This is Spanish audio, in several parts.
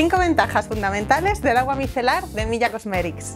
5 ventajas fundamentales del agua micelar de Milla Cosmetics.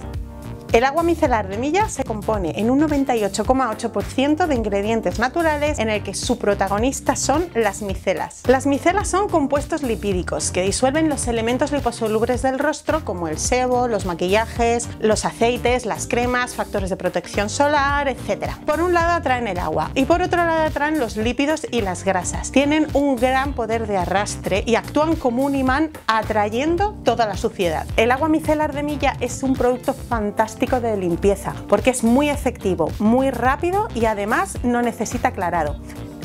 El agua micelar de Milla se compone en un 98,8% de ingredientes naturales en el que su protagonista son las micelas. Las micelas son compuestos lipídicos que disuelven los elementos liposolubles del rostro como el sebo, los maquillajes, los aceites, las cremas, factores de protección solar, etc. Por un lado atraen el agua y por otro lado atraen los lípidos y las grasas. Tienen un gran poder de arrastre y actúan como un imán atrayendo toda la suciedad. El agua micelar de Milla es un producto fantástico de limpieza porque es muy efectivo, muy rápido y además no necesita aclarado.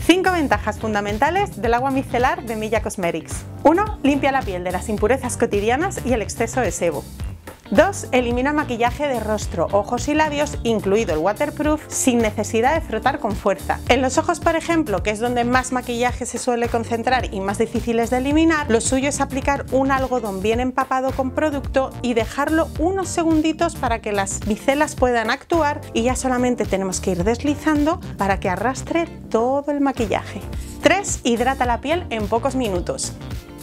5 ventajas fundamentales del agua micelar de Milla Cosmetics. 1. Limpia la piel de las impurezas cotidianas y el exceso de sebo. 2. Elimina maquillaje de rostro, ojos y labios, incluido el waterproof, sin necesidad de frotar con fuerza. En los ojos, por ejemplo, que es donde más maquillaje se suele concentrar y más difíciles de eliminar, lo suyo es aplicar un algodón bien empapado con producto y dejarlo unos segunditos para que las micelas puedan actuar y ya solamente tenemos que ir deslizando para que arrastre todo el maquillaje. 3. Hidrata la piel en pocos minutos.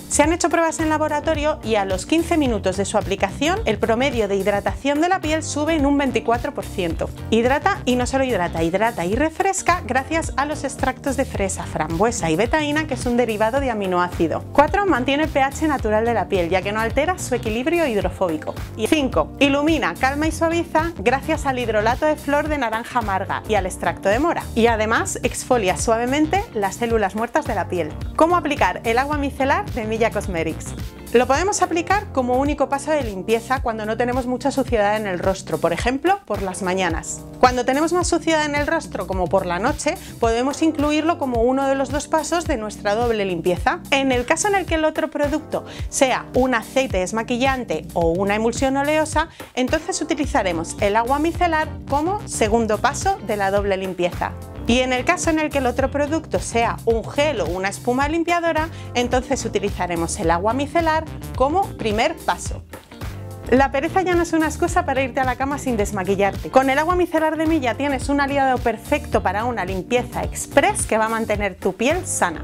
Se han hecho pruebas en laboratorio y a los 15 minutos de su aplicación el promedio de hidratación de la piel sube en un 24%. Hidrata y no solo hidrata, hidrata y refresca gracias a los extractos de fresa, frambuesa y betaína que es un derivado de aminoácido. 4. Mantiene el pH natural de la piel ya que no altera su equilibrio hidrofóbico. Y 5. Ilumina, calma y suaviza gracias al hidrolato de flor de naranja amarga y al extracto de mora. Y además exfolia suavemente las células muertas de la piel. ¿Cómo aplicar el agua micelar de Cosmetics. Lo podemos aplicar como único paso de limpieza cuando no tenemos mucha suciedad en el rostro, por ejemplo, por las mañanas. Cuando tenemos más suciedad en el rostro, como por la noche, podemos incluirlo como uno de los dos pasos de nuestra doble limpieza. En el caso en el que el otro producto sea un aceite desmaquillante o una emulsión oleosa, entonces utilizaremos el agua micelar como segundo paso de la doble limpieza. Y en el caso en el que el otro producto sea un gel o una espuma limpiadora, entonces utilizaremos el agua micelar como primer paso. La pereza ya no es una excusa para irte a la cama sin desmaquillarte. Con el agua micelar de Milla tienes un aliado perfecto para una limpieza express que va a mantener tu piel sana.